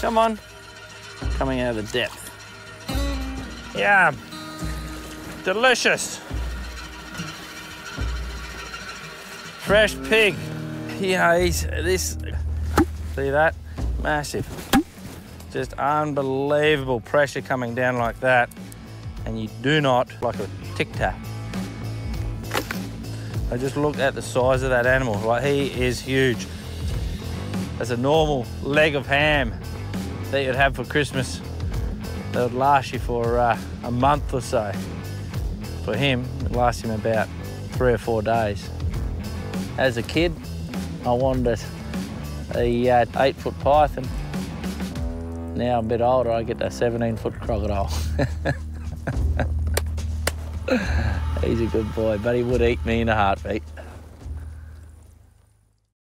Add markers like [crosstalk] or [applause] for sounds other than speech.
Come on. Coming out of the depth. Yeah. Delicious. Fresh pig. Know, he's this. See that? Massive. Just unbelievable pressure coming down like that. And you do not, like a tic tac. I just look at the size of that animal. Like, he is huge. That's a normal leg of ham that you'd have for Christmas that would last you for uh, a month or so. For him, it lasts him about three or four days. As a kid, I wanted a uh, eight foot python. Now I'm a bit older, I get a 17 foot crocodile. [laughs] He's a good boy, but he would eat me in a heartbeat.